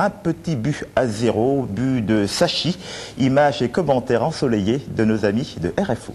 Un petit but à zéro, but de Sachi. Images et commentaires ensoleillés de nos amis de RFO.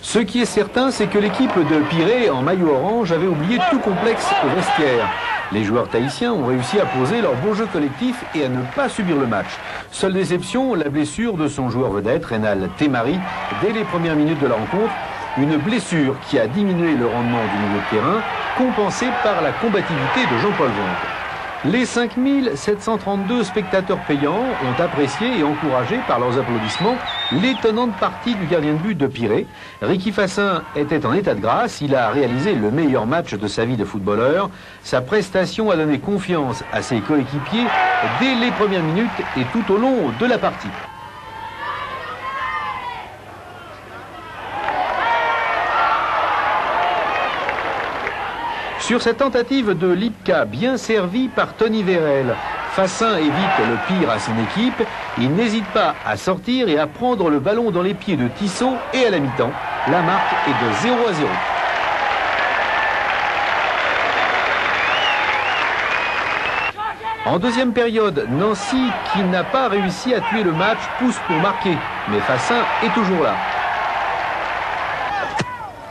Ce qui est certain, c'est que l'équipe de Pirée en maillot orange avait oublié tout complexe au vestiaire. Les joueurs tahitiens ont réussi à poser leur beau jeu collectif et à ne pas subir le match. Seule déception, la blessure de son joueur vedette, Rénal Temari, dès les premières minutes de la rencontre. Une blessure qui a diminué le rendement du milieu de terrain, compensée par la combativité de Jean-Paul Vente. Les 5732 spectateurs payants ont apprécié et encouragé par leurs applaudissements l'étonnante partie du gardien de but de Pirée. Ricky Fassin était en état de grâce, il a réalisé le meilleur match de sa vie de footballeur. Sa prestation a donné confiance à ses coéquipiers dès les premières minutes et tout au long de la partie. Sur cette tentative de Lipka, bien servie par Tony Vérel, Fassin évite le pire à son équipe. Il n'hésite pas à sortir et à prendre le ballon dans les pieds de Tissot et à la mi-temps. La marque est de 0 à 0. En deuxième période, Nancy, qui n'a pas réussi à tuer le match, pousse pour marquer. Mais Fassin est toujours là.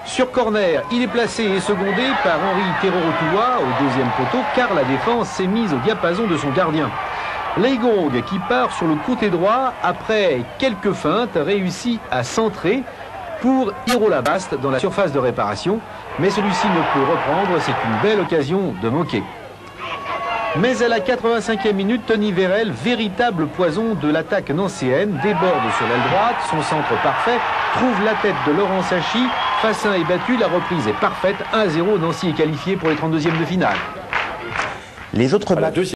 Sur corner, il est placé et secondé par Henri Terrorotoua au deuxième poteau car la défense s'est mise au diapason de son gardien. Leigong qui part sur le côté droit après quelques feintes réussit à centrer pour Hiro Labaste dans la surface de réparation mais celui-ci ne peut reprendre, c'est une belle occasion de manquer. Mais à la 85e minute, Tony Vérel, véritable poison de l'attaque nancéenne, déborde sur l'aile droite, son centre parfait, trouve la tête de Laurent Sachi, Fassin est battu, la reprise est parfaite, 1-0, Nancy est qualifié pour les 32e de finale. Les autres matchs...